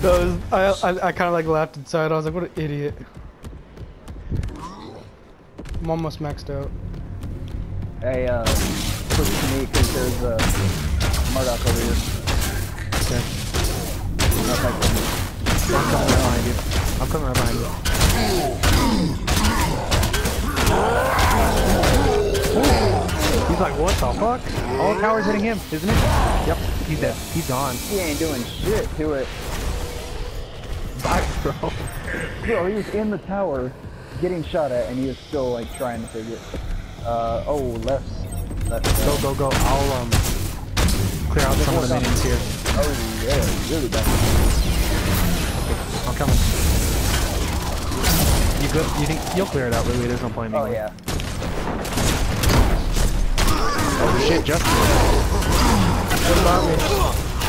That was, I, I, I kind of like laughed inside. I was like, what an idiot. I'm almost maxed out. Hey, uh, push to me because there's a uh, Murdock over here. Okay. I'm coming right behind you. I'm coming right behind you. He's like, what the fuck? All the tower's hitting him, isn't it? Yep, he's dead. He's gone. He ain't doing shit to it. Bye, bro. Bro, he was in the tower getting shot at and he was still like trying to figure it. Uh, oh, left. left Go, go, go. I'll, um, clear out some of the minions here. Oh, yeah, really bad. I'm coming. You good? You think you'll clear it out, Louis? There's no point in Oh, me. yeah. Shit, Justin. What about me?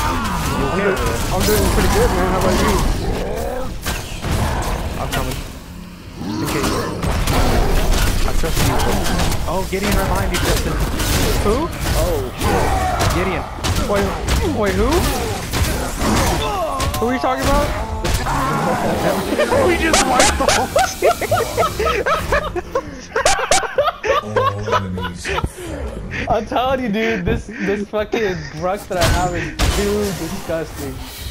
I'm, doing, I'm doing pretty good, man. How about you? I'm coming. Okay. I trust you. Oh, Gideon right behind you, Justin. Who? Oh, shit. Gideon. Wait, wait, who? Who are you talking about? we just wiped the whole All enemies have fallen. I'm telling you, dude, this this fucking Grux that I have is too disgusting.